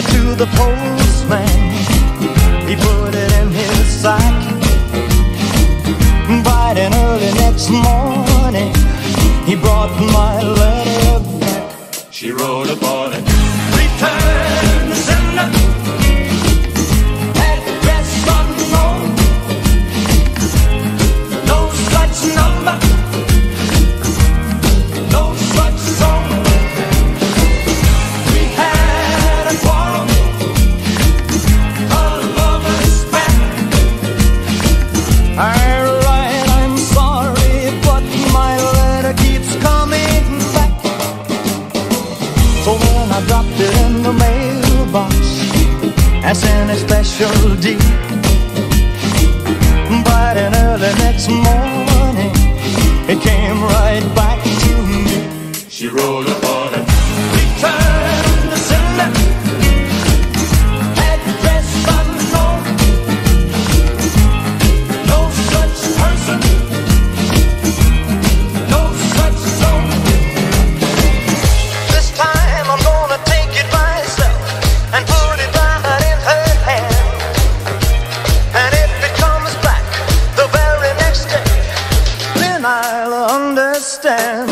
letter to the postman. He put it in his sack. Bright and early next morning, he brought my letter back. She wrote upon it, return the sender. as in a special deed. But and early next morning, it came right back to me. She rolled up. understand.